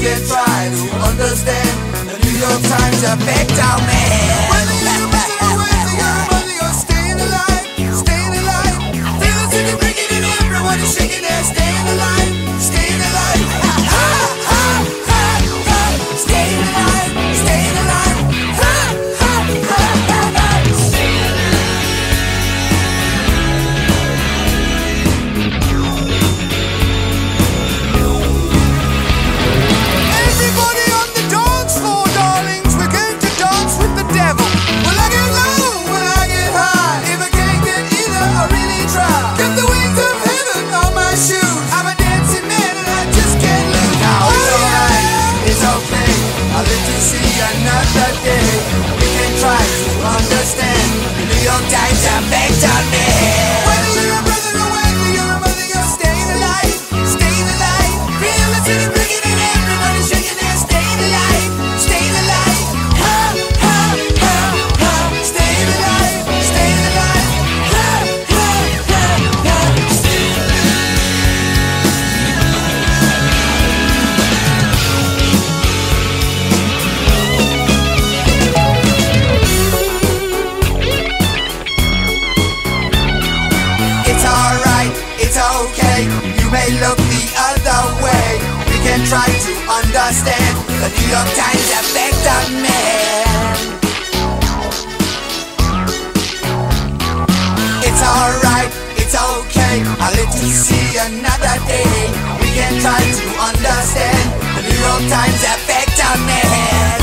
can try to understand the New York Times effect I'll. it's okay. You may look the other way. We can try to understand the New York Times effect on man. It's alright, it's okay. I'll live to see another day. We can try to understand the New York Times effect on man.